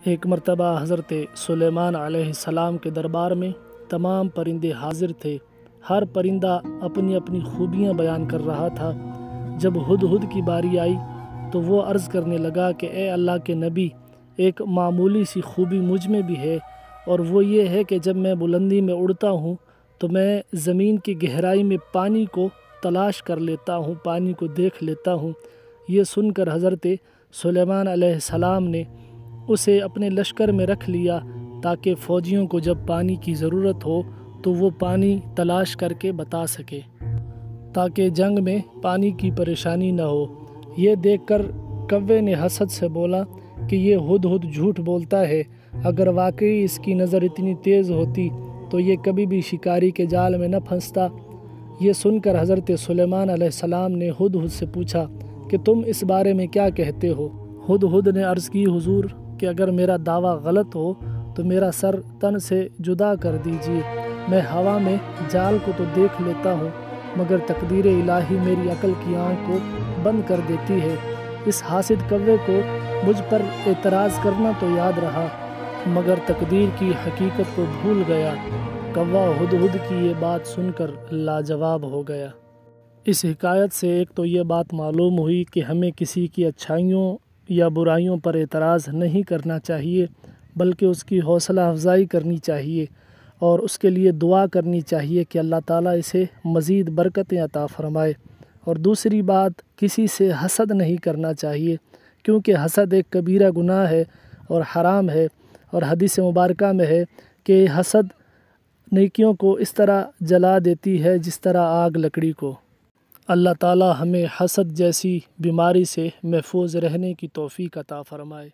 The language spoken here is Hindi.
एक मरतबा हज़रत सुलेमान सलाम के दरबार में तमाम परिंदे हाजिर थे। हर परिंदा अपनी अपनी खूबियाँ बयान कर रहा था। जब हुद हुद की बारी आई तो वो अर्ज़ करने लगा कि, ए अल्लाह के नबी, एक मामूली सी खूबी मुझमें भी है, और वो ये है कि जब मैं बुलंदी में उड़ता हूँ तो मैं ज़मीन की गहराई में पानी को तलाश कर लेता हूँ, पानी को देख लेता हूँ। ये सुनकर हज़रत सुलेमान सलाम ने उसे अपने लश्कर में रख लिया ताकि फ़ौजियों को जब पानी की ज़रूरत हो तो वो पानी तलाश करके बता सके, ताकि जंग में पानी की परेशानी न हो। ये देखकर कव्वे ने हसद से बोला कि ये हुद हुद झूठ बोलता है। अगर वाकई इसकी नज़र इतनी तेज़ होती तो ये कभी भी शिकारी के जाल में न फंसता। ये सुनकर हज़रत सुलेमान सलाम ने हुद हुद से पूछा कि तुम इस बारे में क्या कहते हो? हुद हुद ने अर्ज़ की, हुजूर कि अगर मेरा दावा गलत हो तो मेरा सर तन से जुदा कर दीजिए। मैं हवा में जाल को तो देख लेता हूँ, मगर तकदीर इलाही मेरी अकल की आँख को बंद कर देती है। इस हासिद कव्वे को मुझ पर एतराज़ करना तो याद रहा, मगर तकदीर की हकीकत को भूल गया। कव्वा हुद हुद की ये बात सुनकर लाजवाब हो गया। इस हिकायत से एक तो ये बात मालूम हुई कि हमें किसी की अच्छाइयों या बुराइयों पर एतराज़ नहीं करना चाहिए, बल्कि उसकी हौसला अफजाई करनी चाहिए और उसके लिए दुआ करनी चाहिए कि अल्लाह ताला इसे मज़ीद बरकतें अता फ़रमाए। और दूसरी बात, किसी से हसद नहीं करना चाहिए, क्योंकि हसद एक कबीरा गुनाह है और हराम है और हदीस मुबारक में है कि हसद नेकियों को इस तरह जला देती है जिस तरह आग लकड़ी को। अल्लाह ताला हमें हसद जैसी बीमारी से महफूज रहने की तौफ़ी अता फ़रमाए।